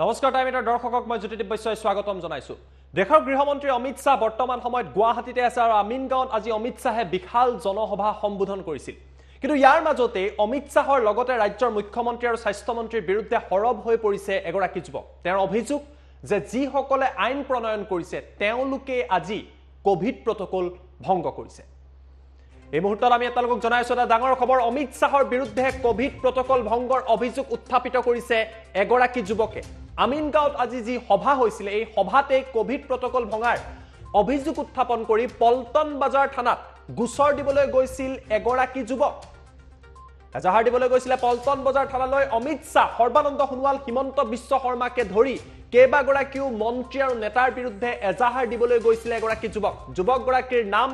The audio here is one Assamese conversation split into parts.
নমস্কাৰ টাইমিটাৰ দৰ্শকক মই জ্যোতিদীপ বৈশ্যই স্বাগতম জনাইছো। দেশৰ গৃহমন্ত্ৰী অমিত শ্বাহ বৰ্তমান সময়ত গুৱাহাটীতে আছে আৰু আমিন গাঁৱত আজি অমিত শ্বাহে বিশাল জনসভা সম্বোধন কৰিছিল। কিন্তু ইয়াৰ মাজতে অমিত শ্বাহৰ লগতে ৰাজ্যৰ মুখ্যমন্ত্ৰী আৰু স্বাস্থ্যমন্ত্ৰীৰ বিৰুদ্ধে সৰব হৈ পৰিছে এগৰাকী যুৱক। তেওঁৰ অভিযোগ যে যিসকলে আইন প্ৰণয়ন কৰিছে তেওঁলোকে আজি কভিড প্ৰটকল ভংগ কৰিছে। এই মুহূৰ্তত আমি আপোনালোকক জনাইছো এটা ডাঙৰ খবৰ। অমিত শ্বাহৰ বিৰুদ্ধে কভিড প্ৰটকল ভংগৰ অভিযোগ উত্থাপিত কৰিছে এগৰাকী যুৱকে। আমিন গাঁৱত আজি যি সভা হৈছিলে এই সভাতে কভিড প্ৰটকল ভঙাৰ অভিযোগ উত্থাপন কৰি পল্টন বাজাৰ থানাত গোচৰ দিবলৈ গৈছিল এগৰাকী যুৱক। এজাহাৰ দিবলৈ গৈছিলে পল্টন বজাৰ থানালৈ অমিত শ্বাহ। সৰ্বানন্দ সোণোৱাল হিমন্ত বিশ্ব শৰ্মাকে ধৰি কেইবাগৰাকীও মন্ত্ৰী আৰু নেতাৰ বিৰুদ্ধে এজাহাৰ দিবলৈ গৈছিলে এগৰাকী যুৱক। যুৱকগৰাকীৰ নাম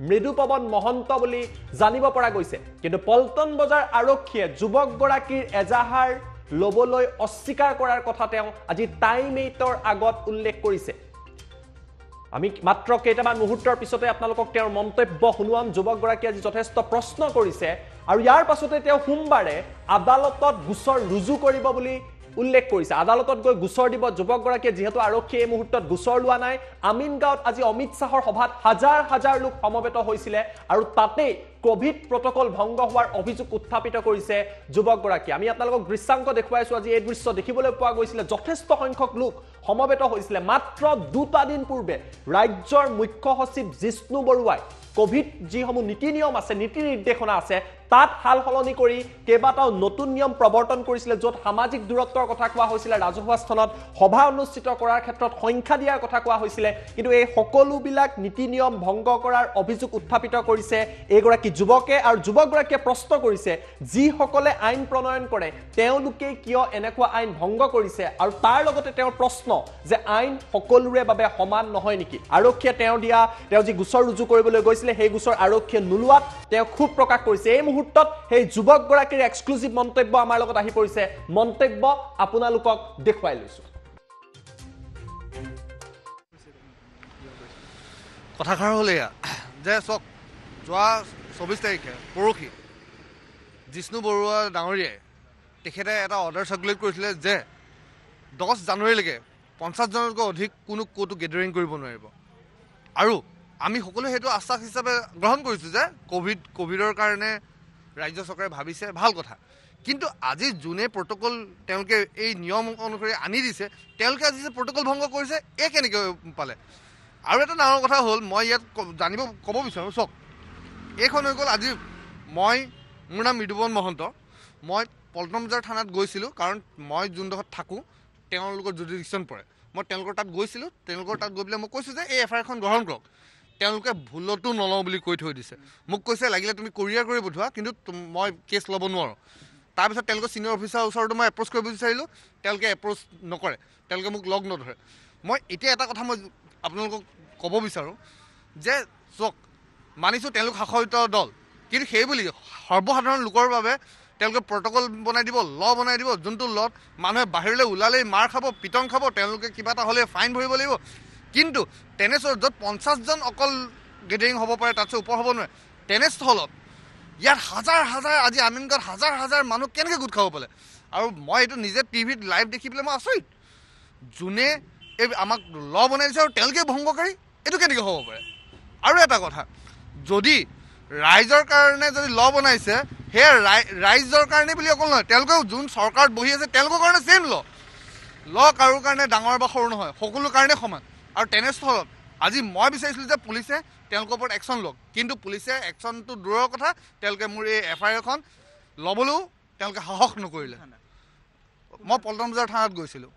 মৃদুপৱন মহন্ত বুলি জানিব পৰা গৈছে। কিন্তু পল্টন বজাৰ আৰক্ষীয়ে যুৱকগৰাকীৰ এজাহাৰ লবলৈ অস্বীকাৰ কৰাৰ কথা তেওঁ আজি টাইম এইটৰ আগত উল্লেখ কৰিছে। আমি মাত্ৰ কেইটামান মুহূৰ্তৰ পিছতে আপোনালোকক তেওঁৰ মন্তব্য শুনোৱাম। যুৱকগৰাকীয়ে আজি যথেষ্ট প্ৰশ্ন কৰিছে আৰু ইয়াৰ পাছতে তেওঁ সোমবাৰে আদালতত গোচৰ ৰুজু কৰিব বুলি উল্লেখ কৰিছে। আদালতত গৈ গোচৰ দিব যুৱকগৰাকীয়ে যিহেতু আৰক্ষীয়ে এই মুহূৰ্তত গোচৰ লোৱা নাই। আমিন গাঁৱত আজি অমিত শ্বাহৰ সভাত হাজাৰ হাজাৰ লোক সমবেত হৈছিলে আৰু তাতেই কভিড প্ৰটকল ভংগ হোৱাৰ অভিযোগ উত্থাপিত কৰিছে যুৱকগৰাকী। আমি আপোনালোকক দৃশ্যাংক দেখুৱাইছো আজি এই দৃশ্য দেখিবলৈ পোৱা গৈছিলে। যথেষ্ট সংখ্যক লোক সমবেত হৈছিলে। মাত্ৰ দুটা দিন পূৰ্বে ৰাজ্যৰ মুখ্য সচিব জিষ্ণু বৰুৱাই কভিড যিসমূহ নীতি নিয়ম আছে নীতি নিৰ্দেশনা আছে তাত সাল সলনি কৰি কেইবাটাও নতুন নিয়ম প্ৰৱৰ্তন কৰিছিলে য'ত সামাজিক দূৰত্বৰ কথা কোৱা হৈছিলে ৰাজহুৱা স্থানত সভা অনুষ্ঠিত কৰাৰ ক্ষেত্ৰত সংখ্যা দিয়াৰ কথা কোৱা হৈছিলে। কিন্তু এই সকলোবিলাক নীতি নিয়ম ভংগ কৰাৰ অভিযোগ উত্থাপিত কৰিছে এইগৰাকী যুৱকে আৰু যুৱকগৰাকীয়ে প্ৰশ্ন কৰিছে যিসকলে আইন প্ৰণয়ন কৰে তেওঁলোকে কিয় এনেকুৱা আইন ভংগ কৰিছে? আৰু তাৰ লগতে তেওঁৰ প্ৰশ্ন যে আইন সকলোৰে বাবে সমান নহয় নেকি? আৰক্ষীয়ে তেওঁ দিয়া তেওঁ যি গোচৰ ৰুজু কৰিবলৈ গৈছিলে সেই গোচৰ আৰক্ষীয়ে নোলোৱাত তেওঁ ক্ষোভ প্ৰকাশ কৰিছে। এই মুহূৰ্তত সেই যুৱকগৰাকীৰ এক্সক্লুচিভ মন্তব্য আমাৰ লগত আহি পৰিছে। মন্তব্য আপোনালোকক দেখুৱাই লৈছো। কথাষাৰ হ'ল এয়া যে চাওক যোৱা চৌবিছ তাৰিখে পৰহি। জিষ্ণু বৰুৱা ডাঙৰীয়াই তেখেতে এটা অৰ্ডাৰ চাৰ্কুলেট কৰিছিলে যে দহ জানুৱাৰীলৈকে পঞ্চাছজনতকৈ অধিক কোনো ক'তো গেডাৰিং কৰিব নোৱাৰিব। আৰু আমি সকলোৱে সেইটো আশ্বাস হিচাপে গ্ৰহণ কৰিছোঁ যে ক'ভিড ক'ভিডৰ কাৰণে ৰাজ্য চৰকাৰে ভাবিছে ভাল কথা। কিন্তু আজি যোনে প্ৰট'কল তেওঁলোকে এই নিয়ম অনুসৰি আনি দিছে তেওঁলোকে আজি যে প্ৰট'কল ভংগ কৰিছে এই কেনেকৈ পালে? আৰু এটা ডাঙৰ কথা হ'ল মই ইয়াত জানিব ক'ব বিচাৰোঁ চাওক। এইখন হৈ গ'ল আজি মই মোৰ নাম মৃদুপৱন মহন্ত। মই পল্টন বজাৰ থানাত গৈছিলোঁ কাৰণ মই যোনডোখৰত থাকোঁ তেওঁলোকৰ জুডিকশ্যন পৰে। মই তেওঁলোকৰ তাত গৈছিলোঁ তেওঁলোকৰ তাত গৈ পেলাই মই কৈছোঁ যে এই এফ আই আৰখন গ্ৰহণ কৰক। তেওঁলোকে ভুলতো নলওঁ বুলি কৈ থৈ দিছে। মোক কৈছে লাগিলে তুমি কৰিয়াৰ কৰি পঠোৱা কিন্তু মই কেছ ল'ব নোৱাৰোঁ। তাৰপিছত তেওঁলোকৰ ছিনিয়ৰ অফিচাৰৰ ওচৰতো মই এপ্ৰ'চ কৰিব বিচাৰিলোঁ। তেওঁলোকে এপ্ৰ'চ নকৰে। তেওঁলোকে মোক লগ নধৰে। মই এতিয়া এটা কথা মই আপোনালোকক ক'ব বিচাৰোঁ যে চাওক মানিছোঁ তেওঁলোক শাসিত দল। কিন্তু সেই বুলি সৰ্বসাধাৰণ লোকৰ বাবে তেওঁলোকে প্ৰট'কল বনাই দিব ল বনাই দিব যোনটো লত মানুহে বাহিৰলৈ ওলালেই মাৰ খাব পিটন খাব তেওঁলোকে কিবা এটা হ'লে ফাইন ভৰিব লাগিব। কিন্তু তেনেস্থলত য'ত পঞ্চাছজন অকল গেডাৰিং হ'ব পাৰে তাতছে ওপৰ হ'ব নোৱাৰে। তেনেস্থলত ইয়াত হাজাৰ হাজাৰ আজি আমিনগাঁৱত হাজাৰ হাজাৰ মানুহ কেনেকৈ গোট খাব পালে আৰু মই এইটো নিজে টিভিত লাইভ দেখি পেলাই মই আচৰিত। যোনে এই আমাক ল বনাই দিছে আৰু তেওঁলোকে ভংগকাৰী এইটো কেনেকৈ হ'ব পাৰে? আৰু এটা কথা যদি ৰাইজৰ কাৰণে যদি ল বনাইছে সেয়া ৰাই ৰাইজৰ কাৰণে বুলি অকল নহয় তেওঁলোকেও যোন চৰকাৰত বহি আছে তেওঁলোকৰ কাৰণে ছেইম ল ল কাৰো কাৰণে ডাঙৰ বা সৰু নহয় সকলো কাৰণে সমান। আৰু তেনেস্থলত আজি মই বিচাৰিছিলোঁ যে পুলিচে তেওঁলোকৰ ওপৰত একশ্যন লওক। কিন্তু পুলিচে একশ্যনটো দূৰৰ কথা তেওঁলোকে মোৰ এই এফ আই আৰখন ল'বলৈও তেওঁলোকে সাহস নকৰিলে। মই পল্টন বজাৰ থানাত গৈছিলোঁ।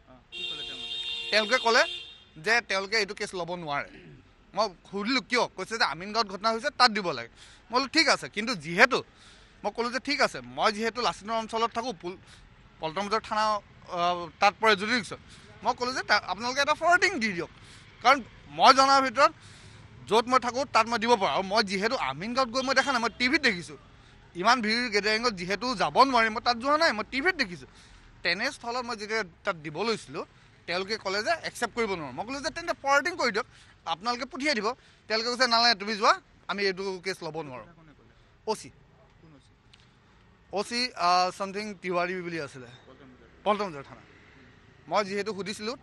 তেওঁলোকে? ক'লে যে তেওঁলোকে এইটো কেছ ল'ব নোৱাৰে। মই সুধিলোঁ কিয়? কৈছে যে আমিন গাঁৱত ঘটনা হৈছে তাত দিব লাগে। মই বোলো ঠিক আছে কিন্তু যিহেতু মই ক'লোঁ যে ঠিক আছে মই যিহেতু লাচিতৰ অঞ্চলত থাকোঁ পুল পল্টন বজাৰ থানা তাত পৰে জুডিকশ্যন মই ক'লোঁ যে আপোনালোকে এটা ফৰৱাৰ্ডিং দি দিয়ক। কাৰণ মই জনাৰ ভিতৰত য'ত মই থাকোঁ তাত মই দিব পাৰোঁ। আৰু মই যিহেতু আমিন গাঁৱত গৈ মই দেখা নাই মই টিভিত দেখিছোঁ। ইমান ভিৰ গেডাৰিঙত যিহেতু যাব নোৱাৰিম মই তাত যোৱা নাই মই টিভিত দেখিছোঁ। তেনেস্থলত মই যেতিয়া তাত দিব লৈছিলোঁ তেওঁলোকে ক'লে যে একচেপ্ট কৰিব নোৱাৰোঁ। মই ক'লোঁ যে তেন্তে ফৰৱাৰ্ডিং কৰি দিয়ক। আপোনালোকে পঠিয়াই দিব। তেওঁলোকে কৈছে নালাগে তুমি যোৱা আমি এইটো কেছ ল'ব নোৱাৰোঁ। O' C O' C something Tiwari বুলি আছিলে। পল্টন বজাৰ থানা। মই যিহেতু সুধিছিলোঁ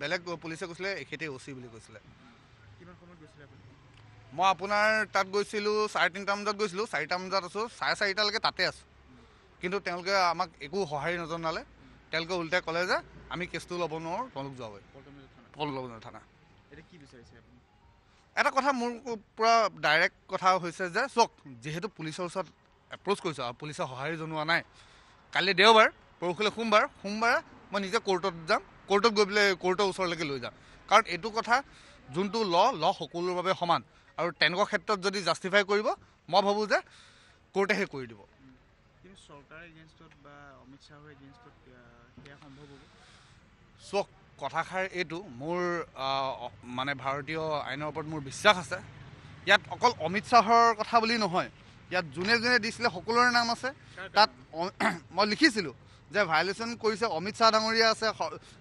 বেলেগ পুলিচে কৈছিলে এখেতে অ চি বুলি কৈছিলে। মই আপোনাৰ তাত গৈছিলোঁ চাৰে তিনিটা বজাত গৈছিলোঁ। চাৰিটা বজাত আছোঁ চাৰে চাৰিটালৈকে তাতে আছোঁ। কিন্তু তেওঁলোকে আমাক একো সঁহাৰি নজনালে। তেওঁলোকে ওলোটাই ক'লে যে আমি কেছটো ল'ব নোৱাৰোঁ তোমালোক যোৱাগৈ পল্লৱ থানা। এতিয়া কি বিচাৰিছে আপুনি? এটা কথা মোৰ পূৰা ডাইৰেক্ট কথা হৈছে যে চাওক যিহেতু পুলিচৰ ওচৰত এপ্ৰ'চ কৰিছোঁ আৰু পুলিচে সঁহাৰি জনোৱা নাই কালি দেওবাৰ পৰহিলৈ সোমবাৰ সোমবাৰে মই নিজে কোৰ্টত যাম কোৰ্টত গৈ পেলাই কোৰ্টৰ ওচৰলৈকে লৈ যাম। কাৰণ এইটো কথা যোনটো ল ল সকলোৰে বাবে সমান আৰু তেনেকুৱা ক্ষেত্ৰত যদি জাষ্টিফাই কৰিব মই ভাবোঁ যে কোৰ্টেহে কৰি দিব। কিন্তু চৰকাৰৰ এগেইনষ্টত বা অমিত শ্বাহৰ এগেইনষ্টত সেয়া সম্ভৱ হ'ব। চাওক কথাষাৰ এইটো মোৰ মানে ভাৰতীয় আইনৰ ওপৰত মোৰ বিশ্বাস আছে। ইয়াত অকল অমিত শ্বাহৰ কথা বুলি নহয় ইয়াত যোনে যোনে দিছিলে সকলোৰে নাম আছে। তাত মই লিখিছিলোঁ যে ভায়লেশ্যন কৰিছে অমিত শ্বাহ ডাঙৰীয়া আছে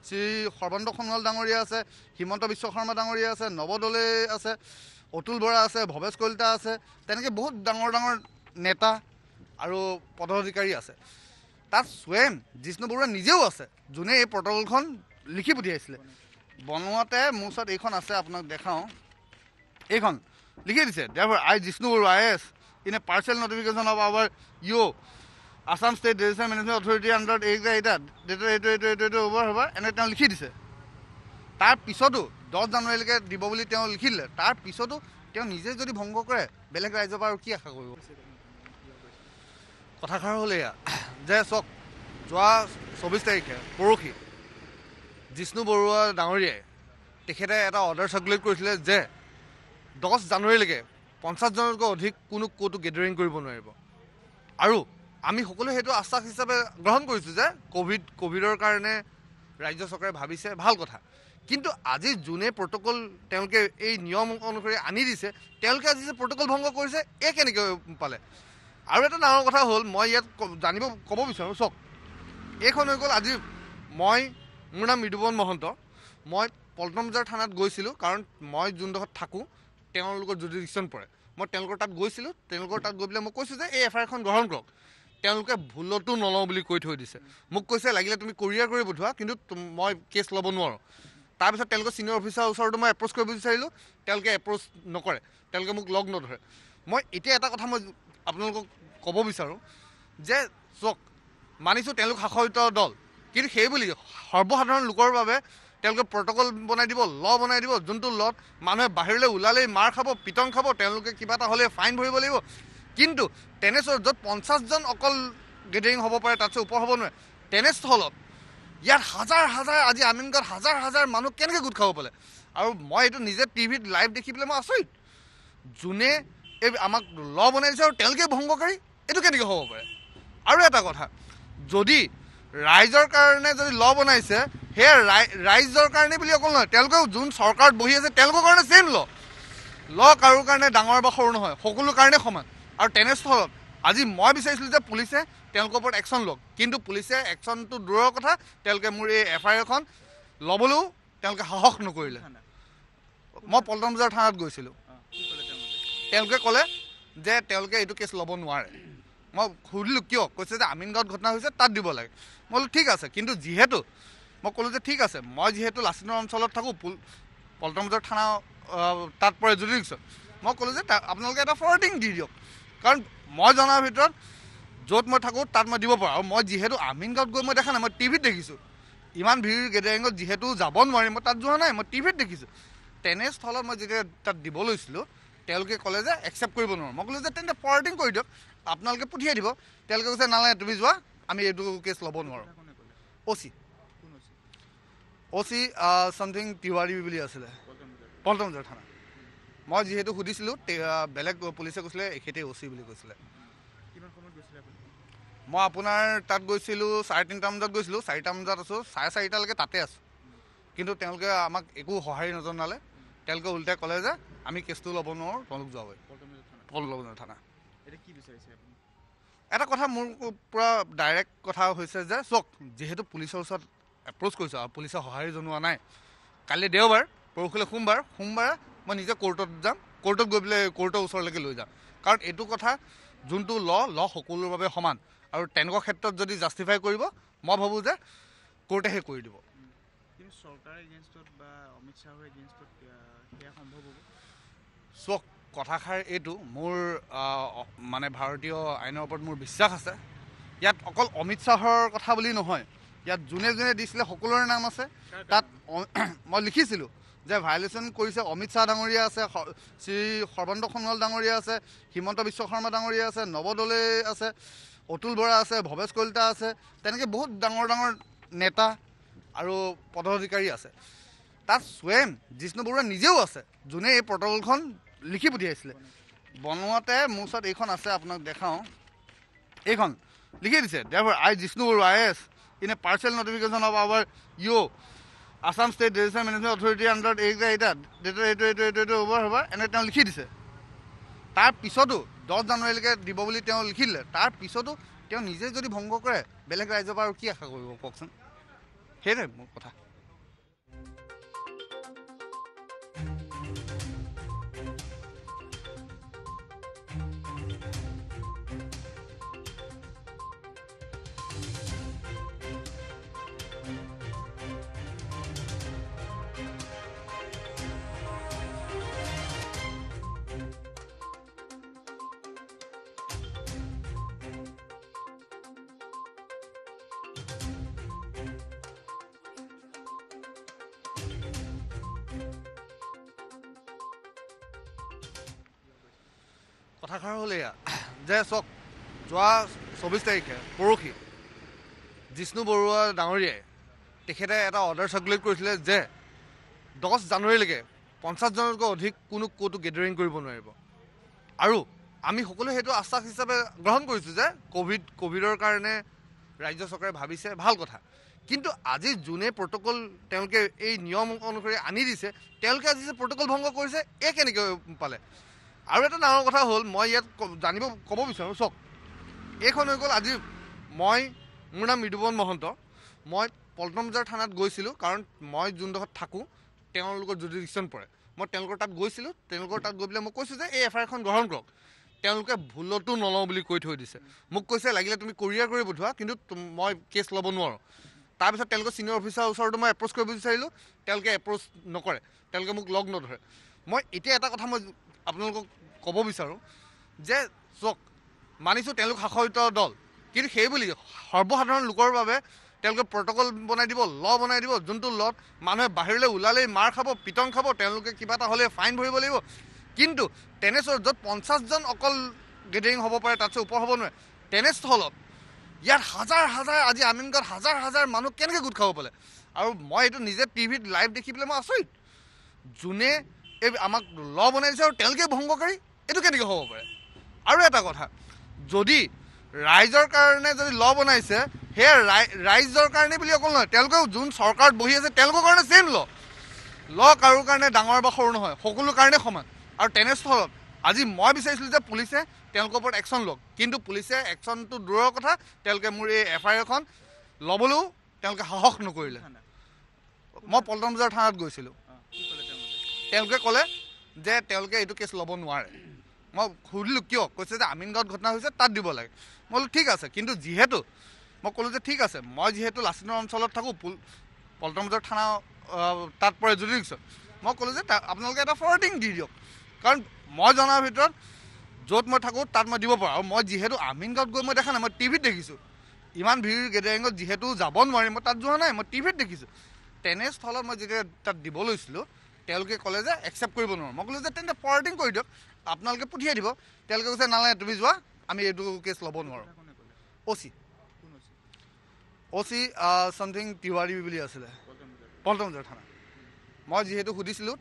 শ্ৰী সৰ্বানন্দ সোণোৱাল ডাঙৰীয়া আছে হিমন্ত বিশ্ব শৰ্মা ডাঙৰীয়া আছে নৱ দলে আছে অতুল বৰা আছে ভৱেশ কলিতা আছে তেনেকৈ বহুত ডাঙৰ ডাঙৰ নেতা আৰু পদাধিকাৰী আছে। তাত স্বয়ং জিষ্ণু বৰুৱা নিজেও আছে যোনে এই প্ৰটকলখন লিখি পঠিয়াইছিলে বনোৱাতে মোৰ ওচৰত এইখন আছে আপোনাক দেখাওঁ এইখন লিখি দিছে driver I Jishnu Baruah I S in a parcel notification of our you Assam state register management authority আণ্ডাৰত এইকেইটা এইটা ডেটৰ এইটো এইটো এইটো এইটো অভাৰ হ'ব এনেকৈ তেওঁ লিখি দিছে তাৰ পিছতো দহ জানুৱাৰীলৈকে দিব বুলি তেওঁ লিখি দিলে তাৰ পিছতো তেওঁ নিজে যদি ভংগ কৰে বেলেগ ৰাজ্যৰ পৰা আৰু কি আশা কৰিব কথাষাৰ হ'ল এয়া যে চাওক যোৱা চৌবিছ তাৰিখে পৰহি জিষ্ণু বৰুৱা ডাঙৰীয়াই তেখেতে এটা অৰ্ডাৰ চাৰ্কুলেট কৰিছিলে যে দহ জানুৱাৰীলৈকে পঞ্চাছজনতকৈ অধিক কোনো ক'তো গেডাৰিং কৰিব নোৱাৰিব। আৰু আমি সকলোৱে সেইটো আশ্বাস হিচাপে গ্ৰহণ কৰিছোঁ যে ক'ভিড ক'ভিডৰ কাৰণে ৰাজ্য চৰকাৰে ভাবিছে ভাল কথা। কিন্তু আজি যোনে প্ৰট'কল তেওঁলোকে এই নিয়ম অনুসৰি আনি দিছে তেওঁলোকে আজি যে প্ৰট'কল ভংগ কৰিছে এই কেনেকৈ পালে? আৰু এটা ডাঙৰ কথা হ'ল মই ইয়াত জানিব ক'ব বিচাৰোঁ। চাওক এইখন হৈ গ'ল আজি মই মোৰ নাম মৃদুপৱন মহন্ত। মই পল্টন বজাৰ থানাত গৈছিলোঁ কাৰণ মই যোনডোখৰত থাকোঁ তেওঁলোকৰ জুডিশ্যন পৰে। মই তেওঁলোকৰ তাত গৈছিলোঁ তেওঁলোকৰ তাত গৈ পেলাই মই কৈছোঁ যে এই এফ আই আৰখন গ্ৰহণ কৰক। তেওঁলোকে ভুলতো নলওঁ বুলি কৈ থৈ দিছে। মোক কৈছে লাগিলে তুমি কৰিয়াৰ কৰি পঠোৱা কিন্তু মই কেছ ল'ব নোৱাৰোঁ। তাৰপিছত তেওঁলোকৰ ছিনিয়ৰ অফিচাৰৰ ওচৰতো মই এপ্ৰ'চ কৰিব বিচাৰিলোঁ। তেওঁলোকে এপ্ৰ'চ নকৰে। তেওঁলোকে মোক লগ নধৰে। মই এতিয়া এটা কথা মই আপোনালোকক ক'ব বিচাৰোঁ যে চাওক মানিছোঁ তেওঁলোক শাসিত দল। কিন্তু সেই বুলি সৰ্বসাধাৰণ লোকৰ বাবে তেওঁলোকে প্ৰট'কল বনাই দিব ল বনাই দিব যোনটো লত মানুহে বাহিৰলৈ ওলালেই মাৰ খাব পিটন খাব তেওঁলোকে কিবা এটা হ'লে ফাইন ভৰিব লাগিব। কিন্তু তেনেস্থলত য'ত পঞ্চাছজন অকল গেডাৰিং হ'ব পাৰে তাতছে ওপৰ হ'ব নোৱাৰে। তেনেস্থলত ইয়াত হাজাৰ হাজাৰ আজি আমিনগাঁৱত হাজাৰ হাজাৰ মানুহ কেনেকৈ গোট খাব পালে আৰু মই এইটো নিজে টিভিত লাইভ দেখি পেলাই মই আচৰিত। যোনে এই আমাক ল বনাই দিছে আৰু তেওঁলোকে ভংগকাৰী এইটো কেনেকৈ হ'ব পাৰে? আৰু এটা কথা যদি ৰাইজৰ কাৰণে যদি ল বনাইছে সেয়া ৰাই ৰাইজৰ কাৰণে বুলি অকল নহয় তেওঁলোকেও যোন চৰকাৰত বহি আছে তেওঁলোকৰ কাৰণে ছেইম ল ল কাৰোৰ কাৰণে ডাঙৰ বা সৰু নহয় সকলো কাৰণে সমান। আৰু তেনেস্থলত আজি মই বিচাৰিছিলোঁ যে পুলিচে তেওঁলোকৰ ওপৰত একশ্যন লওক কিন্তু পুলিচে একশ্যনটো দূৰৰ কথা তেওঁলোকে মোৰ এই এফ আই আৰখন ল'বলৈও তেওঁলোকে সাহস নকৰিলে। মই পল্টন বজাৰ থানাত গৈছিলোঁ। তেওঁলোকে? ক'লে যে তেওঁলোকে এইটো কেছ ল'ব নোৱাৰে। মই সুধিলোঁ কিয়? কৈছে যে আমিনগাঁৱত ঘটনা হৈছে তাত দিব লাগে। মই বোলো ঠিক আছে কিন্তু যিহেতু মই ক'লোঁ যে ঠিক আছে মই যিহেতু লাচিনৰ অঞ্চলত থাকোঁ পুল পল্টন বজাৰ থানা তাত পৰে জুডিকশ্যন মই ক'লোঁ যে আপোনালোকে এটা ফৰৱাৰ্ডিং দি দিয়ক। কাৰণ মই জনাৰ ভিতৰত য'ত মই থাকোঁ তাত মই দিব পাৰোঁ। আৰু মই যিহেতু আমিনগাঁৱত গৈ মই দেখা নাই মই টিভিত দেখিছোঁ। ইমান ভিৰ গেডাৰিঙত যিহেতু যাব নোৱাৰিম মই তাত যোৱা নাই মই টিভিত দেখিছোঁ। তেনেস্থলত মই যেতিয়া তাত দিব লৈছিলোঁ তেওঁলোকে ক'লে যে একচেপ্ট কৰিব নোৱাৰোঁ। মই ক'লোঁ যে তেন্তে ফৰৱাৰ্ডিং কৰি দিয়ক। আপোনালোকে পঠিয়াই দিব। তেওঁলোকে কৈছে নালাগে তুমি যোৱা। আমি এইটো কেছ ল'ব নোৱাৰোঁ। O' C O' C something Tiwari বুলি আছিলে। পল্টনবজাৰ পল্টন বজাৰ থানা। মই যিহেতু সুধিছিলোঁ বেলেগ পুলিচে কৈছিলে এখেতে অ' চি বুলি কৈছিলে। মই আপোনাৰ তাত গৈছিলোঁ চাৰে তিনিটা বজাত গৈছিলোঁ। চাৰিটা বজাত আছোঁ চাৰে চাৰিটালৈকে তাতে আছোঁ। কিন্তু তেওঁলোকে আমাক একো সঁহাৰি নজনালে। তেওঁলোকে ওলোটাই ক'লে যে আমি কেছটো ল'ব নোৱাৰোঁ তোমালোক যোৱাগৈ পল্টনবজাৰ থানা। পল্টন থানা। এটা কথা মোৰ পূৰা ডাইৰেক্ট কথা হৈছে যে চাওক যিহেতু পুলিচৰ ওচৰত এপ্ৰ'চ কৰিছোঁ আৰু পুলিচে সঁহাৰি জনোৱা নাই। কালি দেওবাৰ পৰহিলৈ সোমবাৰ সোমবাৰে মই নিজে কোৰ্টত যাম। কোৰ্টত গৈ পেলাই কোৰ্টৰ ওচৰলৈকে লৈ যাম। কাৰণ এইটো কথা যোনটো ল ল সকলোৰে বাবে সমান। আৰু তেনেকুৱা ক্ষেত্ৰত যদি জাষ্টিফাই কৰিব মই ভাবোঁ যে কোৰ্টেহে কৰি দিব। কিন্তু চৰকাৰৰ এগেইনষ্টত বা অমিত শ্বাহৰ এগেইনষ্টত সেয়া সম্ভৱ হ'ব? চক কথাষাৰ এইটো মোৰ মানে ভাৰতীয় আইনৰ ওপৰত মোৰ বিশ্বাস আছে। ইয়াত অকল অমিত শ্বাহৰ কথা বুলি নহয় ইয়াত যোনে যোনে দিছিলে সকলোৰে নাম আছে। তাত মই লিখিছিলোঁ যে ভায়লেশ্যন কৰিছে অমিত শ্বাহ ডাঙৰীয়া আছে শ্ৰী সৰ্বানন্দ সোণোৱাল ডাঙৰীয়া আছে হিমন্ত বিশ্ব শৰ্মা ডাঙৰীয়া আছে নৱ দলে আছে অতুল বৰা আছে ভৱেশ কলিতা আছে তেনেকৈ বহুত ডাঙৰ ডাঙৰ নেতা আৰু পদাধিকাৰী আছে। তাত স্বয়ং জিষ্ণু বৰুৱা নিজেও আছে যোনে এই প্ৰটকলখন লিখি পঠিয়াইছিলে বনোৱাতে মোৰ ওচৰত এইখন আছে আপোনাক দেখাওঁ এইখন লিখি দিছে driver I Jishnu Baruah I S in a parcel notification of our you Assam state register management authority under এইকেইটা এইটা ডেটৰ এইটো এইটো এইটো এইটো অভাৰ হ'ব এনে তেওঁ লিখি দিছে তাৰ পিছতো দহ জানুৱাৰীলৈকে দিব বুলি তেওঁ লিখি দিলে তাৰ পিছতো তেওঁ নিজে যদি ভংগ কৰে বেলেগ ৰাইজৰ পৰা আৰু কি আশা কৰিব কওকচোন সেইটোৱে মোৰ কথা কথাষাৰ হ'ল এয়া। যে চাওক যোৱা চৌবিছ তাৰিখে পৰহি জিষ্ণু বৰুৱা ডাঙৰীয়াই তেখেতে এটা অৰ্ডাৰ চাৰ্কুলেট কৰিছিলে যে দহ জানুৱাৰীলৈকে পঞ্চাছজনতকৈ অধিক কোনো ক'তো গেডাৰিং কৰিব নোৱাৰিব। আৰু আমি সকলোৱে সেইটো আশ্বাস হিচাপে গ্ৰহণ কৰিছোঁ যে ক'ভিড ক'ভিডৰ কাৰণে ৰাজ্য চৰকাৰে ভাবিছে ভাল কথা। কিন্তু আজি যোনে প্ৰট'কল তেওঁলোকে এই নিয়ম অনুসৰি আনি দিছে তেওঁলোকে আজি যে প্ৰট'কল ভংগ কৰিছে এই কেনেকৈ পালে? আৰু এটা ডাঙৰ কথা হ'ল মই ইয়াত জানিব ক'ব বিচাৰোঁ চাওক এইখন হৈ গ'ল আজি মই মোৰ নাম মৃদুপৱন মহন্ত। মই পল্টন বজাৰ থানাত গৈছিলোঁ কাৰণ মই যোনডোখৰত থাকোঁ তেওঁলোকৰ জুডিকশ্যন পৰে মই তেওঁলোকৰ তাত গৈছিলোঁ তেওঁলোকৰ তাত গৈ পেলাই মই কৈছোঁ যে এই এফ আই আৰখন গ্ৰহণ কৰক। তেওঁলোকে ভুলতো নলওঁ বুলি কৈ থৈ দিছে। মোক কৈছে লাগিলে তুমি কৰিয়াৰ কৰি পঠোৱা কিন্তু মই কেছ ল'ব নোৱাৰোঁ। তাৰপিছত তেওঁলোকৰ ছিনিয়ৰ অফিচাৰৰ ওচৰতো মই এপ্ৰ'চ কৰিব বিচাৰিলোঁ। তেওঁলোকে এপ্ৰ'চ নকৰে। তেওঁলোকে মোক লগ নধৰে। মই এতিয়া এটা কথা মই আপোনালোকক ক'ব বিচাৰোঁ যে চাওক মানিছোঁ তেওঁলোক শাসিত দল কিন্তু সেই বুলি সৰ্বসাধাৰণ লোকৰ বাবে তেওঁলোকে প্ৰট'কল বনাই দিব ল বনাই দিব যোনটো লত মানুহে বাহিৰলৈ ওলালেই মাৰ খাব পিটন খাব তেওঁলোকে কিবা এটা হ'লে ফাইন ভৰিব লাগিব। কিন্তু তেনেস্থলত য'ত পঞ্চাছজন অকল গেডাৰিং হ'ব পাৰে তাতছে ওপৰ হ'ব নোৱাৰে। তেনেস্থলত ইয়াত হাজাৰ হাজাৰ আজি আমিনগাঁৱত হাজাৰ হাজাৰ মানুহ কেনেকৈ গোট খাব পালে আৰু মই এইটো নিজে টিভিত লাইভ দেখি পেলাই মই আচৰিত। যোনে এই আমাক ল বনাই দিছে আৰু তেওঁলোকে ভংগকাৰী এইটো কেনেকৈ হ'ব পাৰে? আৰু এটা কথা যদি ৰাইজৰ কাৰণে যদি ল বনাইছে সেয়া ৰাই ৰাইজৰ কাৰণে বুলি অকল নহয় তেওঁলোকেও যোন চৰকাৰত বহি আছে তেওঁলোকৰ কাৰণে ছেইম ল। ল কাৰোৰ কাৰণে ডাঙৰ বা সৰু নহয় সকলো কাৰণে সমান। আৰু তেনেস্থলত আজি মই বিচাৰিছিলোঁ যে পুলিচে তেওঁলোকৰ ওপৰত একশ্যন লওক কিন্তু পুলিচে একশ্যনটো দূৰৰ কথা তেওঁলোকে মোৰ এই এফ আই আৰখন ল'বলৈও তেওঁলোকে সাহস নকৰিলে। মই পল্টন বজাৰ থানাত গৈছিলোঁ। তেওঁলোকে ক'লে যে তেওঁলোকে এইটো কেছ ল'ব নোৱাৰে। মই সুধিলোঁ কিয়? কৈছে যে আমিনগাঁৱত ঘটনা হৈছে তাত দিব লাগে। মই বোলো ঠিক আছে। কিন্তু যিহেতু মই ক'লোঁ যে ঠিক আছে। মই যিহেতু লাচিনৰ অঞ্চলত থাকোঁ পুল পল্টন বজাৰ থানা তাত পৰে জুডিকশ্যন মই ক'লোঁ যে আপোনালোকে এটা ফৰৱাৰ্ডিং দি দিয়ক। কাৰণ মই জনাৰ ভিতৰত য'ত মই থাকোঁ তাত মই দিব পাৰোঁ। আৰু মই যিহেতু আমিনগাঁৱত গৈ মই দেখা নাই মই টিভিত দেখিছোঁ। ইমান ভিৰ গেডাৰিঙত যিহেতু যাব নোৱাৰিম মই তাত যোৱা নাই মই টিভিত দেখিছোঁ। তেনেস্থলত মই যেতিয়া তাত দিব লৈছিলোঁ তেওঁলোকে ক'লে যে একচেপ্ট কৰিব নোৱাৰোঁ। মই ক'লোঁ যে তেন্তে ফৰৱাৰ্ডিং কৰি দিয়ক। আপোনালোকে পঠিয়াই দিব। তেওঁলোকে কৈছে নালাগে তুমি যোৱা। আমি এইটো কেছ ল'ব নোৱাৰোঁ। O' C O' C something Tiwari বুলি আছিলে। পল্টন বজাৰ থানা। মই যিহেতু সুধিছিলোঁ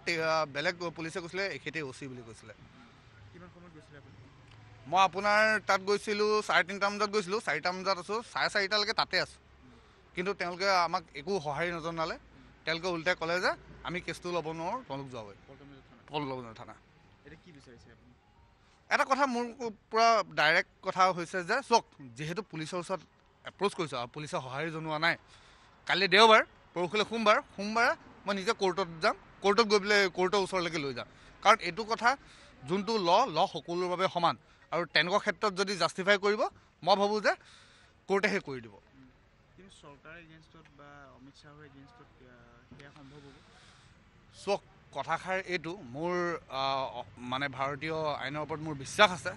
বেলেগ পুলিচে কৈছিলে এখেতেই অ' চি বুলি কৈছিলে। মই আপোনাৰ তাত গৈছিলোঁ চাৰে তিনিটা বজাত গৈছিলোঁ। চাৰিটা বজাত আছোঁ চাৰে চাৰিটালৈকে তাতে আছোঁ। কিন্তু তেওঁলোকে আমাক একো সঁহাৰি নজনালে। তেওঁলোকে ওলোটাই ক'লে যে আমি কেছটো ল'ব নোৱাৰোঁ তোমালোক যোৱাগৈ পল্টন বজাৰ থানা এটা কথা মোৰ পূৰা ডাইৰেক্ট কথা হৈছে যে চাওক যিহেতু পুলিচৰ ওচৰত এপ্ৰ'চ কৰিছোঁ আৰু পুলিচে সঁহাৰি জনোৱা নাই। কালি দেওবাৰ পৰহিলৈ সোমবাৰ সোমবাৰে মই নিজে কোৰ্টত যাম। কোৰ্টত গৈ পেলাই কোৰ্টৰ ওচৰলৈকে লৈ যাম। কাৰণ এইটো কথা যোনটো ল ল সকলোৰ বাবে সমান। আৰু তেনেকুৱা ক্ষেত্ৰত যদি জাষ্টিফাই কৰিব মই ভাবোঁ যে কোৰ্টেহে কৰি দিব। কিন্তু চৰকাৰৰ এগেইনষ্টত বা অমিত শ্বাহৰ এগেইনষ্টত চক কথাষাৰ এইটো মোৰ মানে ভাৰতীয় আইনৰ ওপৰত মোৰ বিশ্বাস আছে।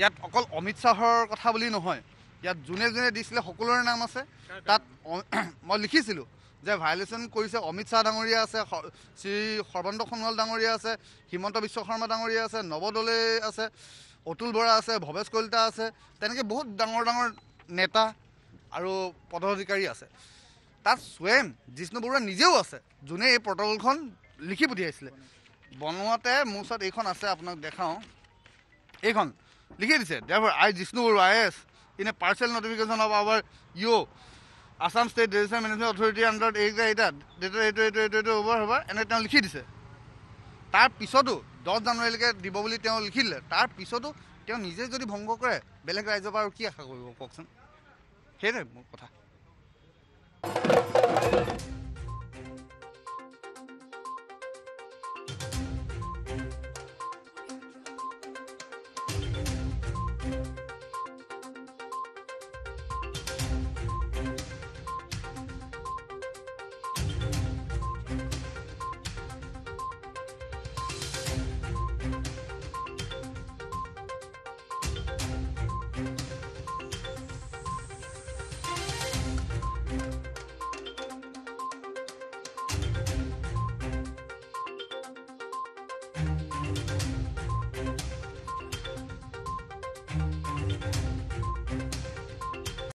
ইয়াত অকল অমিত শ্বাহৰ কথা বুলি নহয় ইয়াত যোনে যোনে দিছিলে সকলোৰে নাম আছে। তাত মই লিখিছিলোঁ যে ভায়লেশ্যন কৰিছে অমিত শ্বাহ ডাঙৰীয়া আছে শ্ৰী সৰ্বানন্দ সোণোৱাল ডাঙৰীয়া আছে হিমন্ত বিশ্ব শৰ্মা ডাঙৰীয়া আছে নৱ দলে আছে অতুল বৰা আছে ভৱেশ কলিতা আছে তেনেকৈ বহুত ডাঙৰ ডাঙৰ নেতা আৰু পদাধিকাৰী আছে। তাত স্বয়ং জিষ্ণু বৰুৱা নিজেও আছে যোনে এই প্ৰটকলখন লিখি পঠিয়াইছিলে বনোৱাতে মোৰ ওচৰত এইখন আছে আপোনাক দেখাওঁ এইখন লিখি দিছে driver I Jishnu Baruah I S in a parcel notification of our you Assam state register management authority under এইকেইটা এইটা ডেটৰ এইটো এইটো এইটো এইটো অভাৰ হ'ব এনে তেওঁ লিখি দিছে তাৰ পিছতো দহ জানুৱাৰীলৈকে দিব বুলি তেওঁ লিখি দিলে তাৰ পিছতো তেওঁ নিজে যদি ভংগ কৰে বেলেগ ৰাইজৰ পৰা আৰু কি আশা কৰিব কওকচোন সেইটোৱে মোৰ কথা